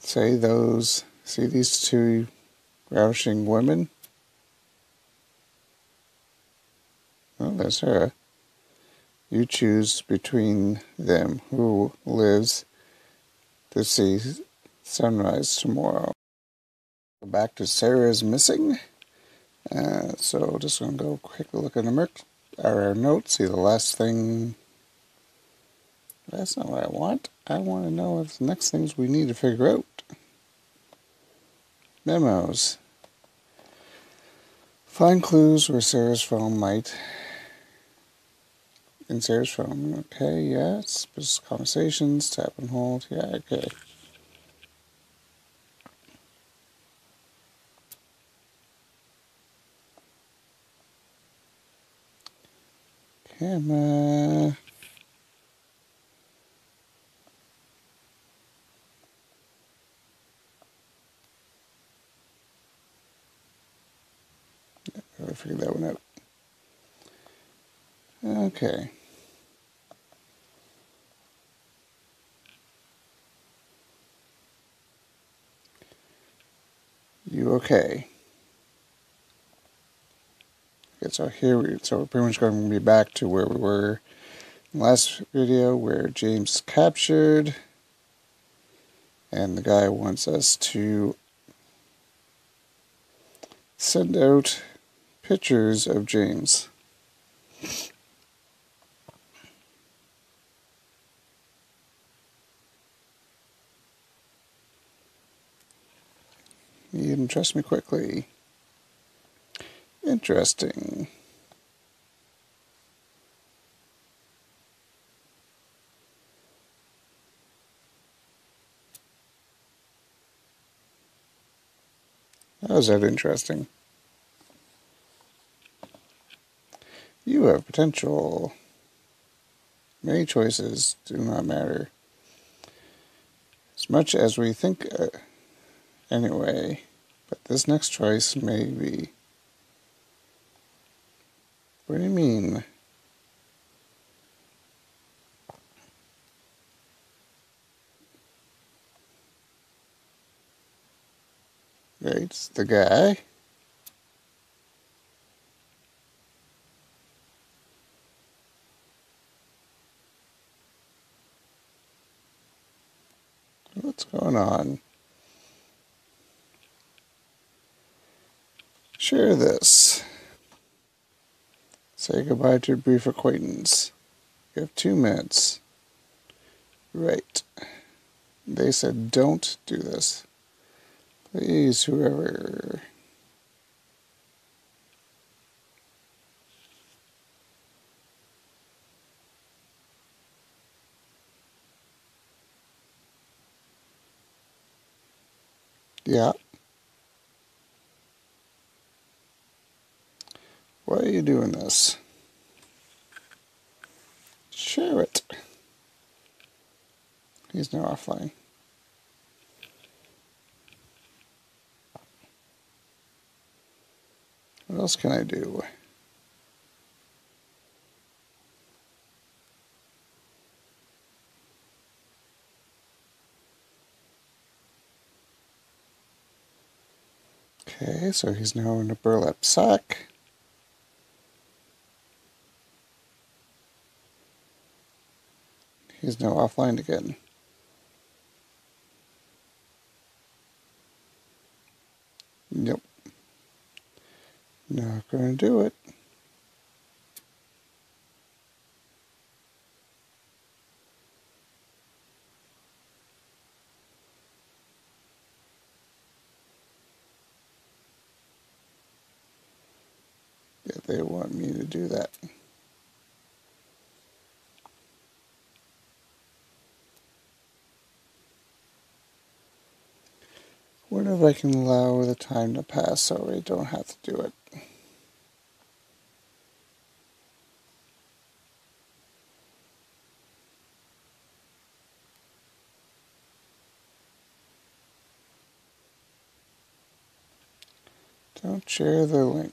say those, see these two ravishing women? Oh, there's her. You choose between them who lives to see sunrise tomorrow. Back to Sara's missing. Uh, so just gonna go quick look at the our notes. See the last thing. That's not what I want. I want to know what's the next things we need to figure out. Memos. Find clues where Sara's phone might. In Sara's phone. Okay, yes. Conversations, tap and hold. Yeah, okay. Camera. I figured that one out. Okay. You okay? Okay, so here we, so we're pretty much going to be back to where we were last video where James captured and the guy wants us to send out pictures of James. You didn't trust me quickly. Interesting. How's that interesting? You have potential. Many choices do not matter. As much as we think, uh, anyway, but this next choice may be. What do you mean? Right, it's the guy. What's going on? Share this. Say goodbye to a brief acquaintance. You have two minutes. Right. They said don't do this. Please, whoever. Yeah. Why are you doing this? Share it. He's now offline. What else can I do? Okay, so he's now in a burlap sack. He's now offline again. Nope. Not to do it. Yeah, they want me to do that. Wonder if I can allow the time to pass so I don't have to do it. Don't share the link.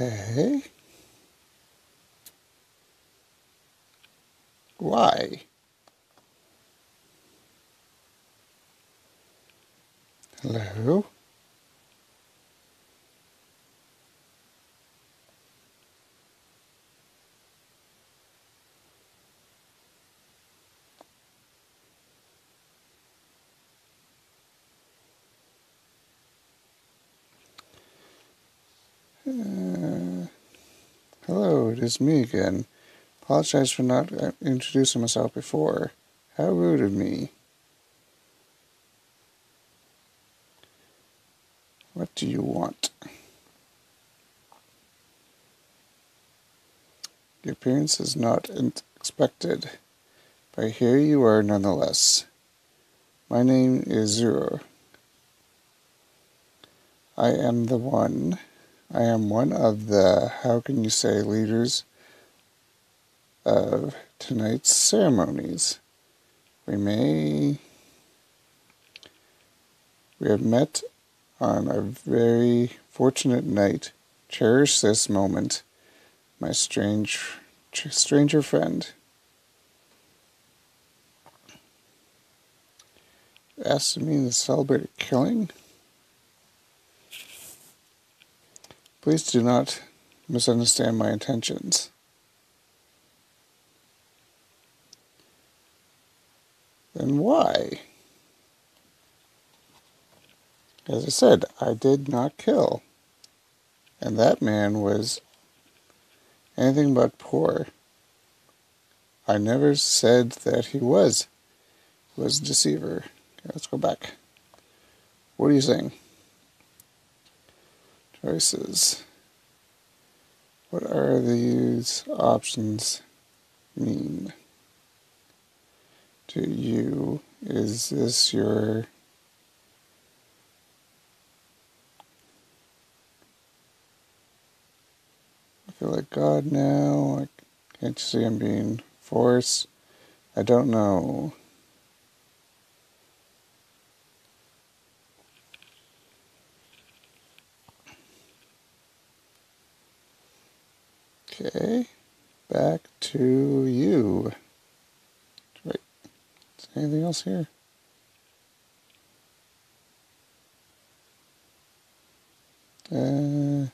Okay. Why? Hello? Uh, hello, it is me again. Apologize for not uh, introducing myself before. How rude of me. What do you want? Your appearance is not expected, but here you are nonetheless. My name is Zero. I am the one. I am one of the, how can you say, leaders of tonight's ceremonies. We may. We have met on a very fortunate night. Cherish this moment, my strange, stranger friend. Asked me to celebrate a killing? Please do not misunderstand my intentions. Then why? As I said, I did not kill. And that man was anything but poor. I never said that he was was a deceiver. Okay, let's go back. What are you saying? Choices. What are these options mean? to you? Is this your I feel like God now. I can't you see I'm being forced? I don't know. Okay, back to you. Wait, is there Anything else here? Uh,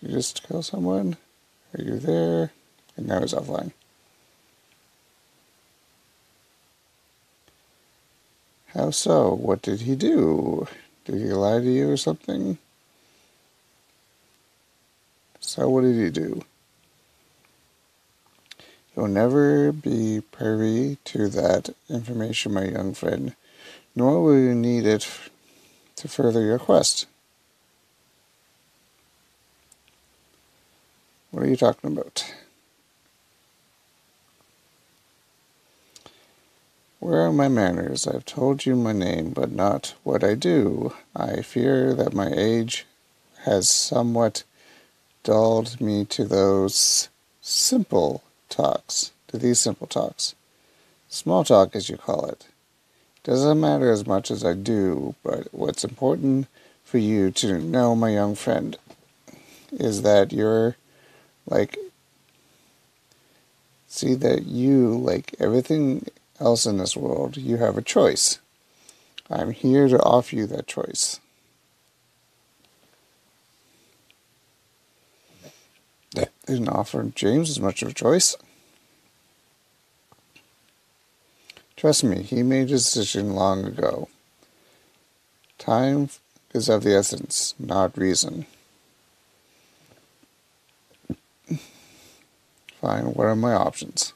you just kill someone? Are you there? And now he's offline. How so? What did he do? Did he lie to you or something? So what did he do? You'll never be privy to that information, my young friend, nor will you need it to further your quest. What are you talking about? Where are my manners? I've told you my name, but not what I do. I fear that my age has somewhat dulled me to those simple talks, to these simple talks. Small talk, as you call it. Doesn't matter as much as I do, but what's important for you to know, my young friend, is that you're like, see that you, like everything else in this world, you have a choice. I'm here to offer you that choice. Didn't offer James as much of a choice. Trust me, he made his decision long ago. Time is of the essence, not reason. Fine, what are my options?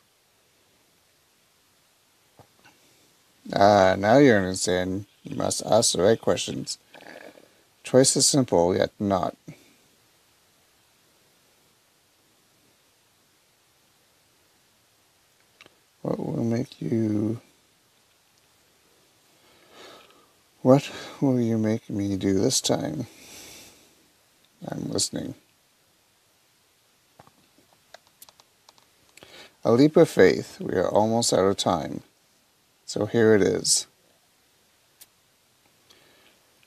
Ah, now you understand. You must ask the right questions. Choice is simple, yet not. What will make you. What will you make me do this time? I'm listening. A leap of faith. We are almost out of time. So here it is.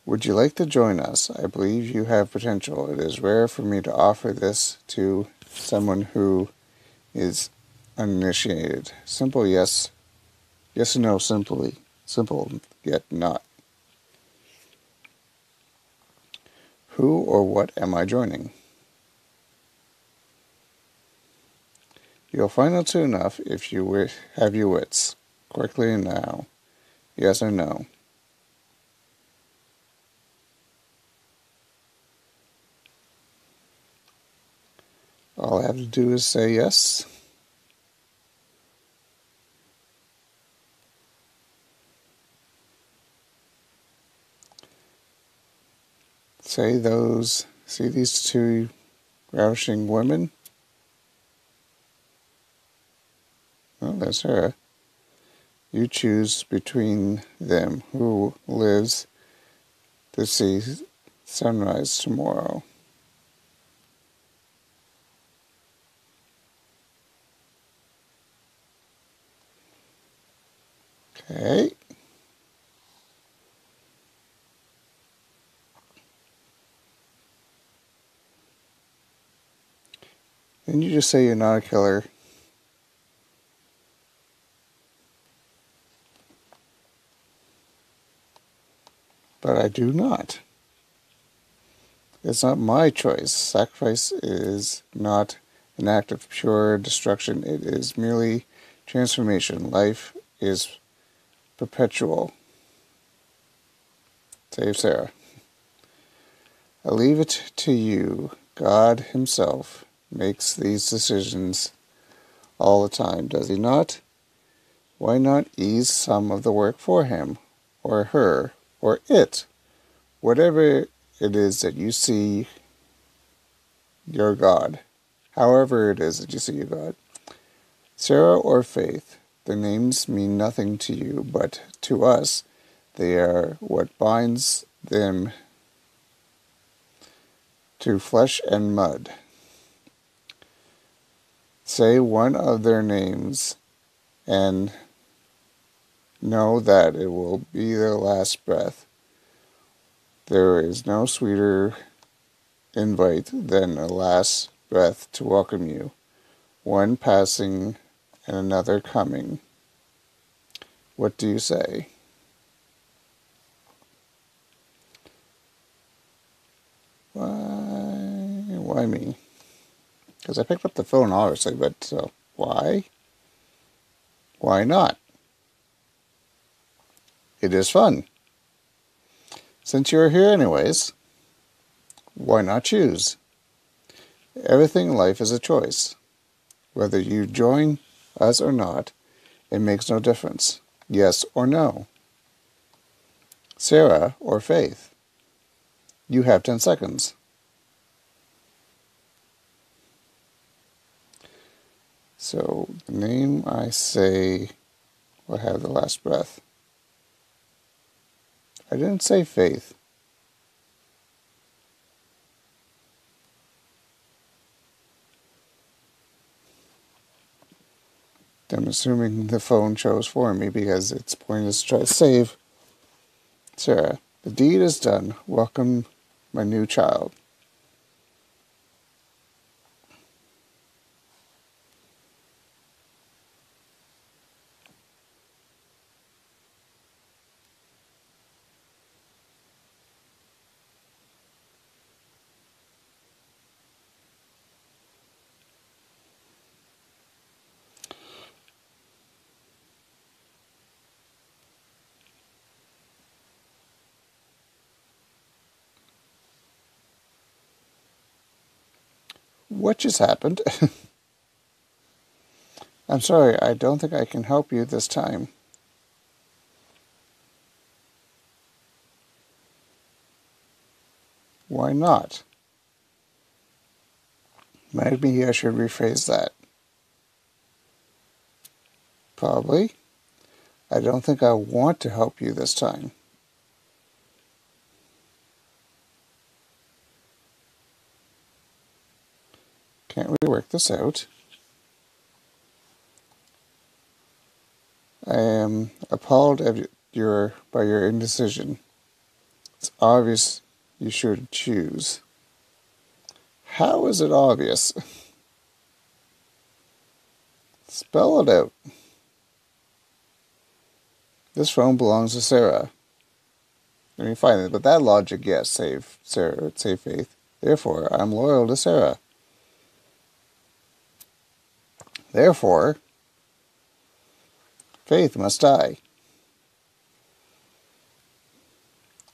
Would you like to join us? I believe you have potential. It is rare for me to offer this to someone who is uninitiated. Simple yes. Yes and no, simply. Simple, yet not. Who or what am I joining? You'll find out soon enough if you have your wits. Quickly now. Yes or no? All I have to do is say yes. Say those, see these two ravishing women? Oh, that's her. You choose between them who lives to see sunrise tomorrow. Okay. Didn't you just say you're not a killer? But I do not. It's not my choice. Sacrifice is not an act of pure destruction. It is merely transformation. Life is perpetual. Save Sara. I leave it to you. God Himself makes these decisions all the time, does He not? Why not ease some of the work for Him, or her, or it? Whatever it is that you see your God, however it is that you see your God. Sara or Faith, the names mean nothing to you, but to us they are what binds them to flesh and mud. Say one of their names and know that it will be their last breath. There is no sweeter invite than a last breath to welcome you, one passing and another coming. What do you say? Why, why me? Because I picked up the phone, obviously, but uh, why? Why not? It is fun. Since you're here anyways, why not choose? Everything in life is a choice. Whether you join us or not, it makes no difference. Yes or no. Sara or Faith. You have 10 seconds. So the name I say will have the last breath. I didn't say faith. I'm assuming the phone chose for me because it's pointless to try to save. Sara, the deed is done. Welcome my new child. What just happened? I'm sorry, I don't think I can help you this time. Why not? Maybe I should rephrase that. Probably. I don't think I want to help you this time. Can't we work this out? I am appalled at your by your indecision. It's obvious you should choose. How is it obvious? Spell it out. This phone belongs to Sara. Let me find it. But that logic, yes, save Sara, save Faith. Therefore, I'm loyal to Sara. Therefore, Faith must die.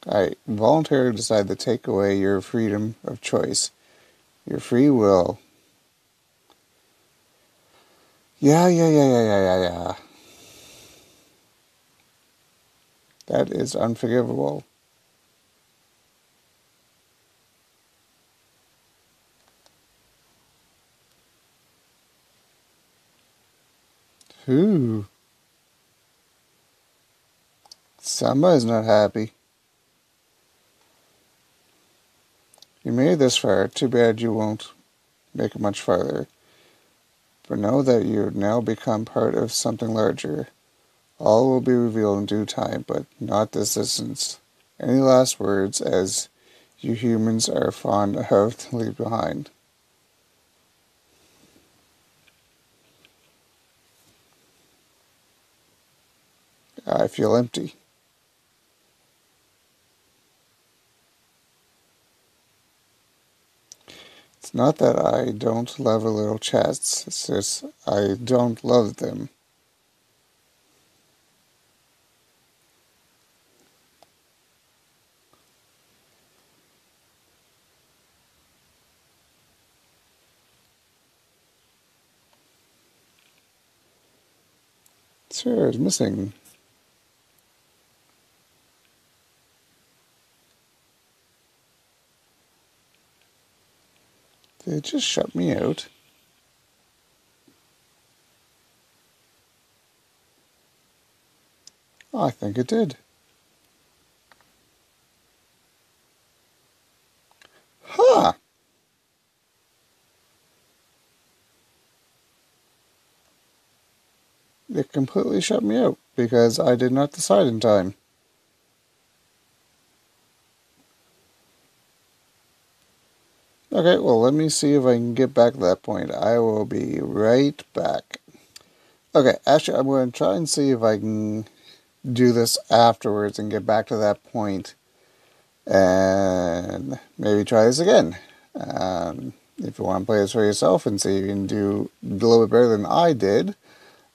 I voluntarily decide to take away your freedom of choice, your free will. Yeah, yeah, yeah, yeah, yeah, yeah, yeah. That is unforgivable. Ooh. Somebody's not happy. You made this far. Too bad you won't make it much farther. But know that you have now become part of something larger. All will be revealed in due time, but not this instance. Any last words, as you humans are fond of to leave behind? I feel empty. It's not that I don't love a little chats, it's just I don't love them. Sure, it's missing. It just shut me out? I think it did. Huh. It completely shut me out because I did not decide in time. Okay, well, let me see if I can get back to that point. I will be right back. Okay, actually, I'm going to try and see if I can do this afterwards and get back to that point and maybe try this again. Um, if you want to play this for yourself and see if you can do a little bit better than I did,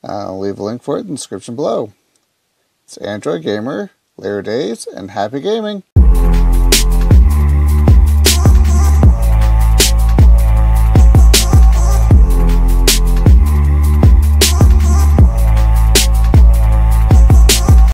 uh, I'll leave a link for it in the description below. It's Android Gamer, Later Days, and happy gaming!